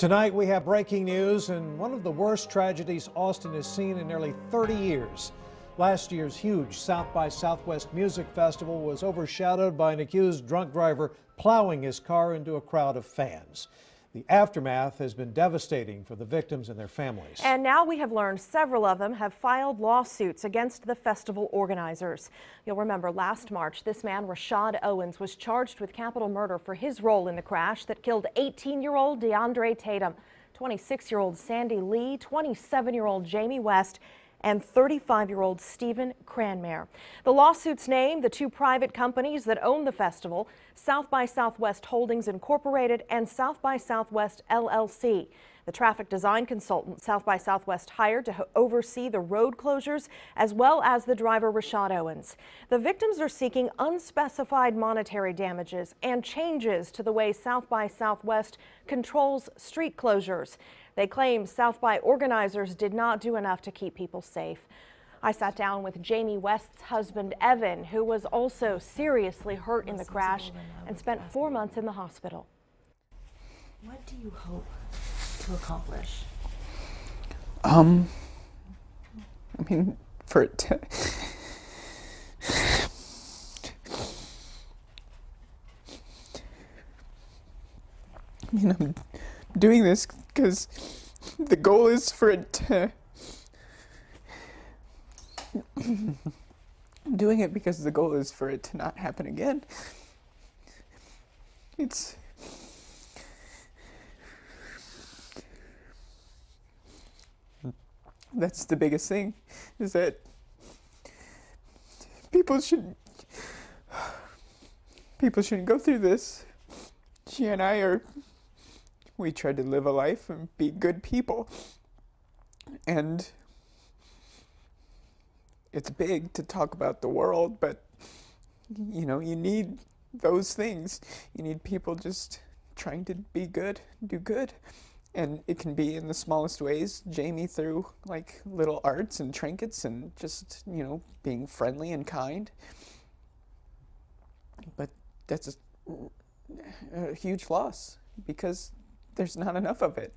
Tonight we have breaking news and one of the worst tragedies Austin has seen in nearly 30 years. Last year's huge South by Southwest Music Festival was overshadowed by an accused drunk driver plowing his car into a crowd of fans. The aftermath has been devastating for the victims and their families. And now we have learned several of them have filed lawsuits against the festival organizers. You'll remember last March, this man, Rashad Owens, was charged with capital murder for his role in the crash that killed 18-year-old DeAndre Tatum, 26-year-old Sandy Le, 27-year-old Jamie West, and 35-year-old Steven Craenmehr. The lawsuits name the two private companies that own the festival, South by Southwest Holdings Incorporated and South by Southwest LLC. The traffic design consultant South by Southwest hired to oversee the road closures as well as the driver Rashad Owens. The victims are seeking unspecified monetary damages and changes to the way South by Southwest controls street closures. They claim South by organizers did not do enough to keep people safe. I sat down with Jamie West's husband, Evan, who was also seriously hurt in the crash and spent four months in the hospital. What do you hope to accomplish? Um, I mean, for it to. I mean, I'm doing this because the goal is for it to. Doing it because the goal is for it to not happen again. It's. That's the biggest thing, is that people should people shouldn't go through this. She and I are we tried to live a life and be good people. And it's big to talk about the world, but you know, you need those things. You need people just trying to be good, do good. And it can be in the smallest ways. Jamie through like little arts and trinkets and just, you know, being friendly and kind. But that's a, a huge loss because there's not enough of it.